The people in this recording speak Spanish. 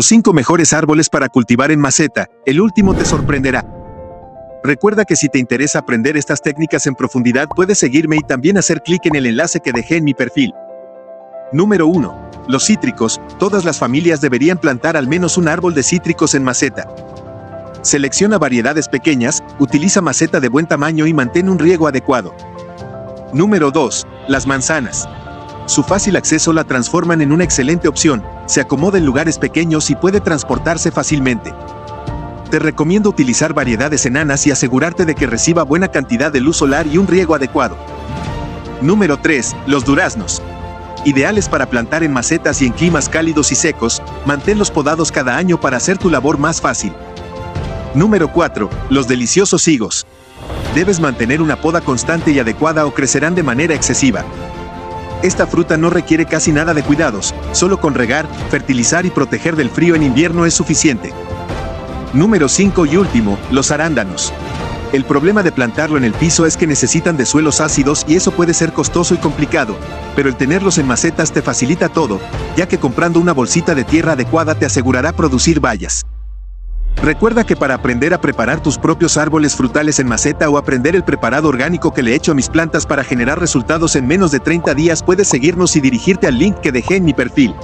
Los 5 mejores árboles para cultivar en maceta, el último te sorprenderá. Recuerda que si te interesa aprender estas técnicas en profundidad puedes seguirme y también hacer clic en el enlace que dejé en mi perfil. Número 1. Los cítricos, todas las familias deberían plantar al menos un árbol de cítricos en maceta. Selecciona variedades pequeñas, utiliza maceta de buen tamaño y mantén un riego adecuado. Número 2. Las manzanas. Su fácil acceso la transforman en una excelente opción, se acomoda en lugares pequeños y puede transportarse fácilmente. Te recomiendo utilizar variedades enanas y asegurarte de que reciba buena cantidad de luz solar y un riego adecuado. Número 3. Los duraznos. Ideales para plantar en macetas y en climas cálidos y secos, manténlos podados cada año para hacer tu labor más fácil. Número 4. Los deliciosos higos. Debes mantener una poda constante y adecuada o crecerán de manera excesiva. Esta fruta no requiere casi nada de cuidados, solo con regar, fertilizar y proteger del frío en invierno es suficiente. Número 5 y último, los arándanos. El problema de plantarlo en el piso es que necesitan de suelos ácidos y eso puede ser costoso y complicado, pero el tenerlos en macetas te facilita todo, ya que comprando una bolsita de tierra adecuada te asegurará producir bayas. Recuerda que para aprender a preparar tus propios árboles frutales en maceta o aprender el preparado orgánico que le echo a mis plantas para generar resultados en menos de 30 días puedes seguirnos y dirigirte al link que dejé en mi perfil.